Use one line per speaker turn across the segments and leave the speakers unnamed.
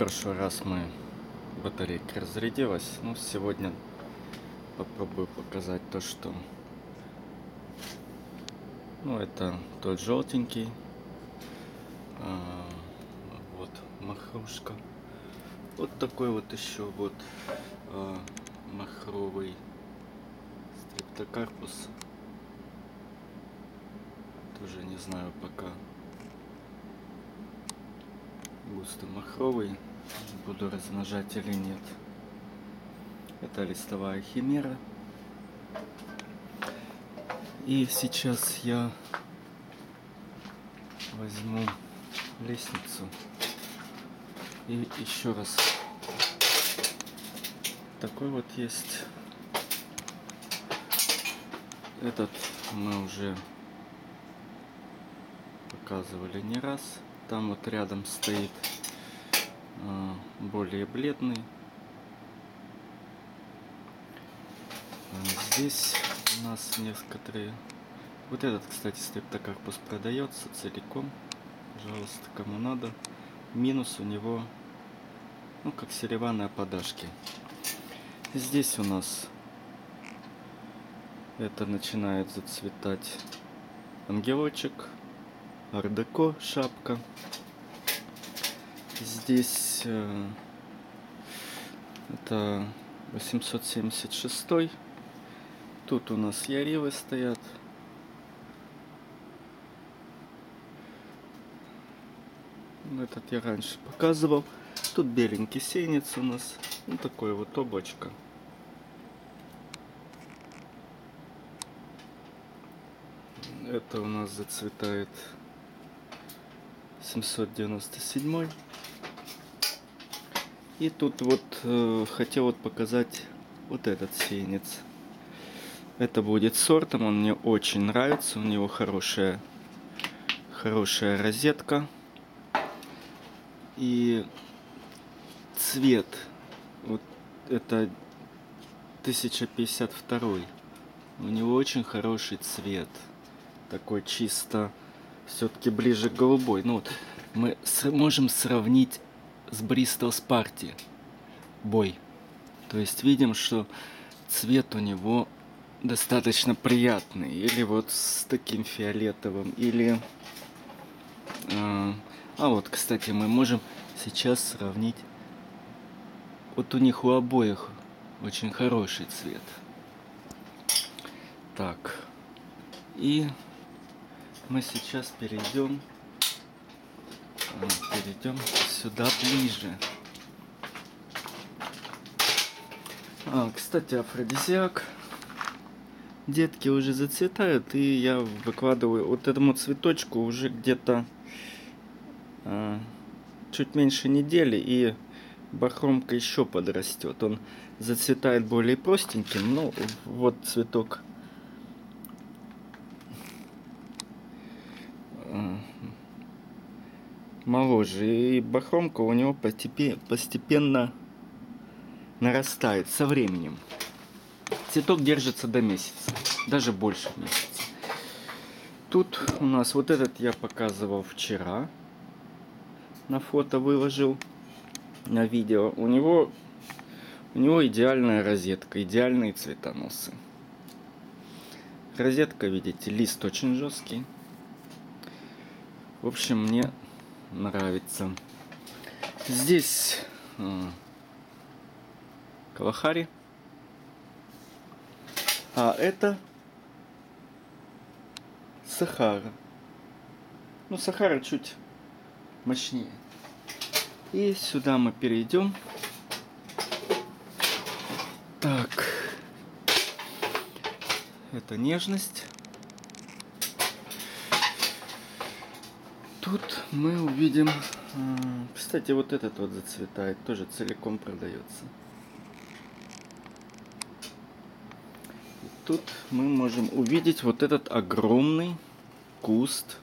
прошлый раз мы батарейка разрядилась. Ну, сегодня попробую показать то, что... Ну, это тот желтенький. А, вот махрушка. Вот такой вот еще вот а, махровый стрептокарпус. Тоже не знаю пока густо махровый буду размножать или нет. Это листовая химера. И сейчас я возьму лестницу и еще раз. Такой вот есть. Этот мы уже показывали не раз. Там вот рядом стоит более бледный. А здесь у нас некоторые... Вот этот, кстати, стрептокарпус продается целиком. Пожалуйста, кому надо. Минус у него, ну, как серева на подашке. Здесь у нас это начинает зацветать ангелочек ардеко шапка. Здесь э, это 876. Тут у нас яривы стоят. Ну, этот я раньше показывал. Тут беленький сенец у нас. Ну, такое вот облачко. Это у нас зацветает 797 и тут вот э, хотел вот показать вот этот сеянец это будет сортом он мне очень нравится у него хорошая хорошая розетка. И цвет вот это 1052 у него очень хороший цвет такой чисто все-таки ближе к голубой. Ну вот, мы можем сравнить с Бристол Спарти бой. То есть видим, что цвет у него достаточно приятный. Или вот с таким фиолетовым, или... Э, а вот, кстати, мы можем сейчас сравнить. Вот у них у обоих очень хороший цвет. Так. И мы сейчас перейдем перейдем сюда ближе. А, кстати афродизиак. Детки уже зацветают и я выкладываю вот этому цветочку уже где-то а, чуть меньше недели и бахромка еще подрастет. Он зацветает более простеньким ну вот цветок моложе. И бахромка у него постепенно нарастает со временем. Цветок держится до месяца, даже больше месяца. Тут у нас вот этот я показывал вчера. На фото выложил, на видео. У него, у него идеальная розетка, идеальные цветоносы. Розетка, видите, лист очень жесткий. В общем, мне нравится. Здесь э, Кавахари. А это Сахара. Ну, Сахара чуть мощнее. И сюда мы перейдем. Так. Это нежность. Тут мы увидим... Кстати, вот этот вот зацветает, тоже целиком продается. тут мы можем увидеть вот этот огромный куст.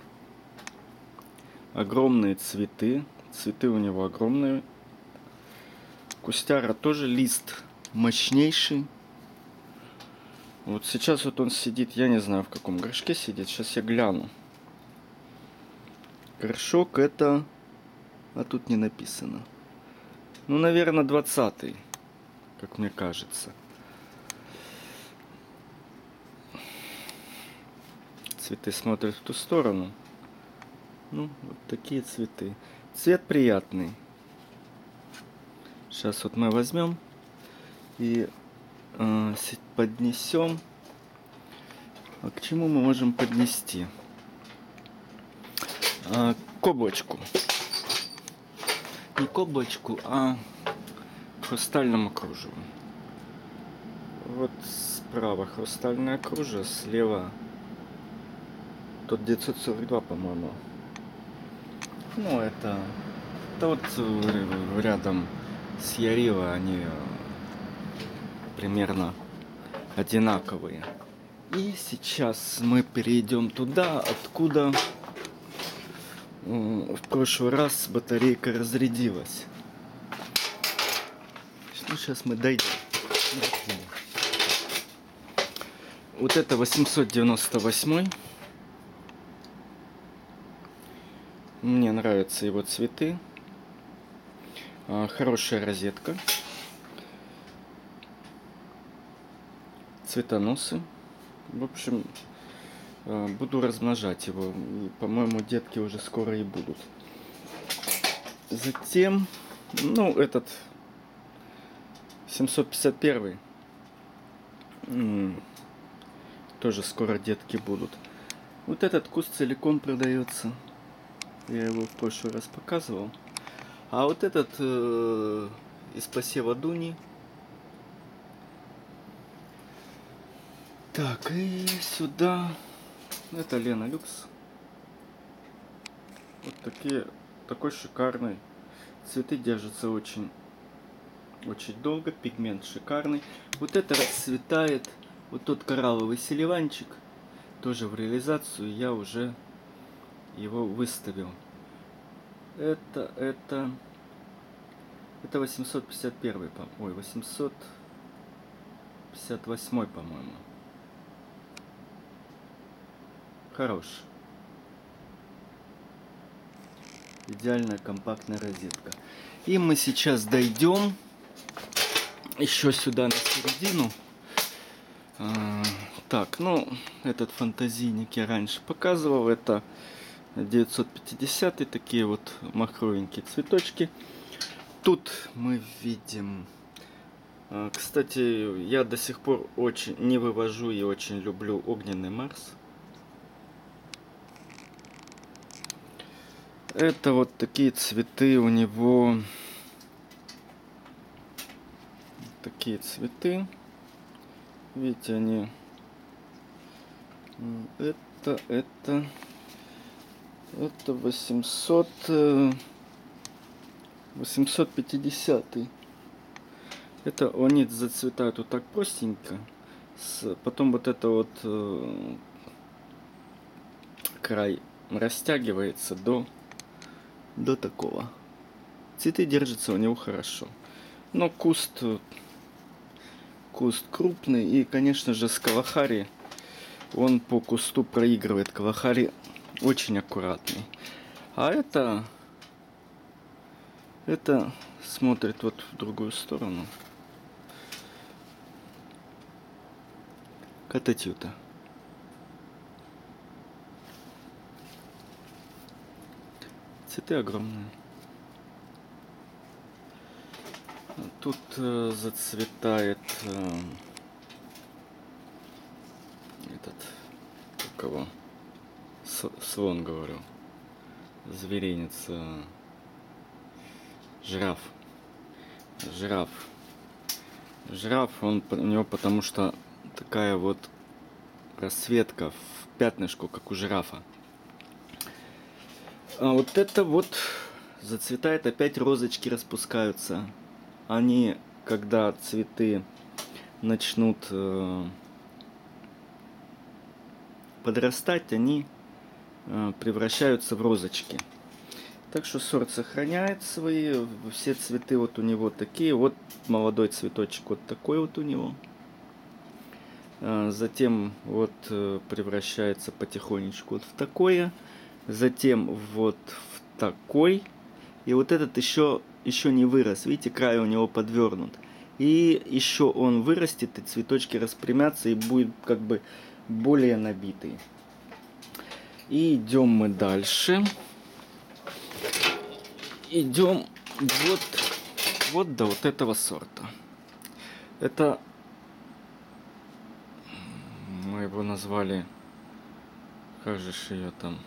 Огромные цветы. Цветы у него огромные. Кустяра тоже лист мощнейший. Вот сейчас вот он сидит, я не знаю в каком горшке сидит. Сейчас я гляну. Горшок это... А тут не написано. Ну, наверное, 20 как мне кажется. Цветы смотрят в ту сторону. Ну, вот такие цветы. Цвет приятный. Сейчас вот мы возьмем и э, поднесем. А к чему мы можем поднести? А, к облачку. Не к облачку, а хрустальному кружеву. Вот справа хрустальное кружево, слева тот 942, по-моему. Ну, это, это вот э, рядом с Ярива они э, примерно одинаковые. И сейчас мы перейдем туда, откуда в прошлый раз батарейка разрядилась. Ну, сейчас мы дойдем. Вот это 898. Мне нравятся его цветы. А, хорошая розетка. Цветоносы. В общем, буду размножать его. По-моему, детки уже скоро и будут. Затем, ну, этот 751 тоже скоро детки будут. Вот этот куст целиком продается. Я его в прошлый раз показывал. А вот этот э, из посева Дуни. Так, и сюда. Это Лена Люкс. Вот такие, такой шикарный. Цветы держатся очень, очень долго. Пигмент шикарный. Вот это расцветает. Вот тот коралловый селиванчик. Тоже в реализацию я уже его выставил. Это, это, это 851, ой, 858, по-моему. Хорош. Идеальная компактная розетка. И мы сейчас дойдем еще сюда на середину. А, так, ну, этот фантазийник я раньше показывал. Это 950 такие вот махровенькие цветочки. Тут мы видим... А, кстати, я до сих пор очень не вывожу и очень люблю огненный Марс. Это вот такие цветы у него. Такие цветы. Видите, они... Это, это... Это 800... 850. Это они зацветают вот так простенько. С, потом вот это вот э, край растягивается до, до такого. Цветы держатся у него хорошо. Но куст, куст крупный. И, конечно же, с Калахари он по кусту проигрывает. Калахари очень аккуратный. А это, это смотрит вот в другую сторону. Кататюта. Цветы огромные. Тут э, зацветает э, этот, кого? слон, говорю. Зверинец. Э, жираф. Жираф. Жираф, он у него потому что такая вот расцветка в пятнышку, как у жирафа. А вот это вот зацветает, опять розочки распускаются. Они, когда цветы начнут э, подрастать, они Э, превращаются в розочки. Так что сорт сохраняет свои, все цветы вот у него такие. Вот молодой цветочек вот такой вот у него. Э, затем вот э, превращается потихонечку вот в такое. Затем вот в такой. И вот этот еще еще не вырос. Видите, край у него подвернут. И еще он вырастет, и цветочки распрямятся, и будет как бы более набитый. И идем мы дальше. Идем вот, вот до вот этого сорта. Это мы его назвали, как же ее там,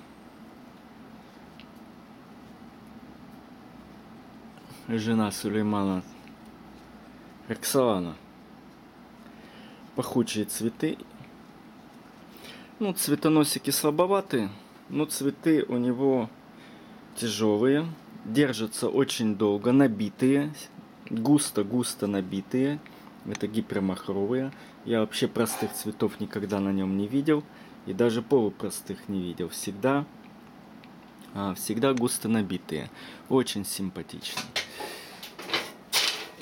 жена Сулеймана Роксолана. Пахучие цветы. Ну, цветоносики слабоватые, но цветы у него тяжелые, держатся очень долго, набитые, густо-густо набитые. Это гипермахровые. Я вообще простых цветов никогда на нем не видел. И даже полупростых не видел. Всегда, а, всегда густо набитые. Очень симпатичный.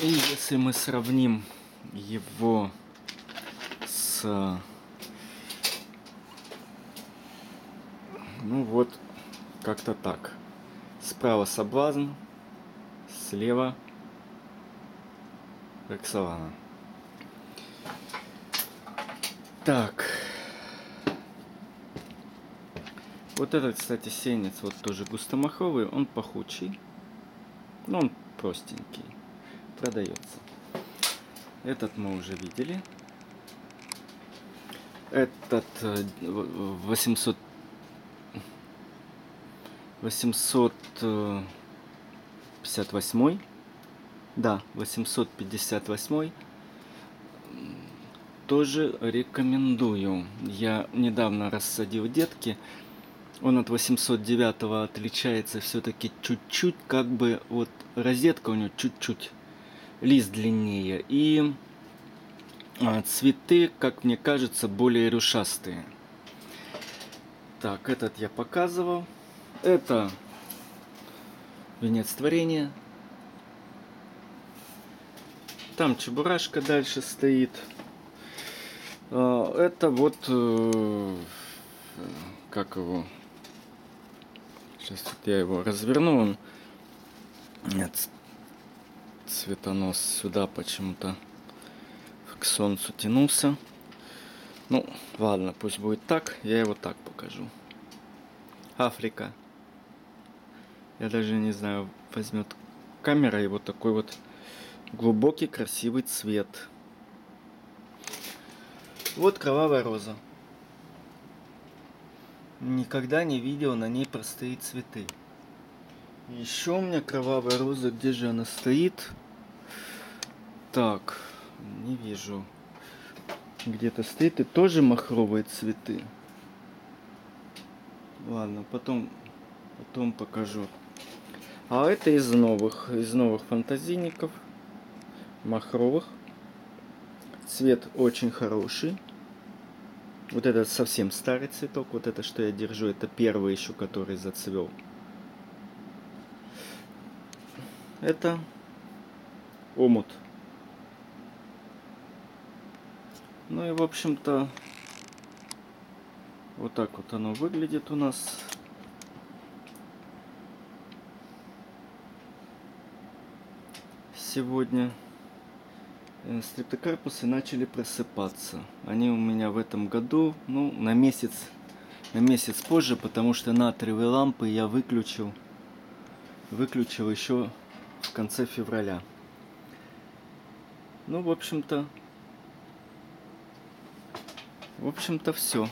И если мы сравним его с... Ну вот, как-то так. Справа соблазн, слева Роксолана. Так. Вот этот, кстати, сенец вот тоже густомаховый, он пахучий. Но он простенький. Продается. Этот мы уже видели. Этот 800 858 да 858 тоже рекомендую. Я недавно рассадил детки. Он от 809 отличается все-таки чуть-чуть, как бы вот розетка у него чуть-чуть, лист длиннее. И а, цветы, как мне кажется, более рюшастые. Так, этот я показывал. Это венец творения. Там чебурашка дальше стоит. А, это вот, э, как его, сейчас вот я его разверну, нет, цветонос сюда почему-то к солнцу тянулся. Ну, ладно, пусть будет так, я его так покажу. Африка. Я даже не знаю, возьмет камера и вот такой вот глубокий красивый цвет. Вот кровавая роза. Никогда не видел на ней простые цветы. Еще у меня кровавая роза, где же она стоит? Так, не вижу. Где-то стоит и тоже махровые цветы. Ладно, потом, потом покажу. А это из новых, из новых фантазийников. Махровых. Цвет очень хороший. Вот этот совсем старый цветок, вот это, что я держу, это первый еще, который зацвел. Это омут. Ну и, в общем-то, вот так вот оно выглядит у нас. Сегодня. Э, стрептокарпусы начали просыпаться. Они у меня в этом году, ну, на месяц, на месяц позже, потому что натриевые лампы я выключил, выключил еще в конце февраля. Ну, в общем-то, в общем-то, все.